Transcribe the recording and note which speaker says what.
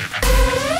Speaker 1: massive.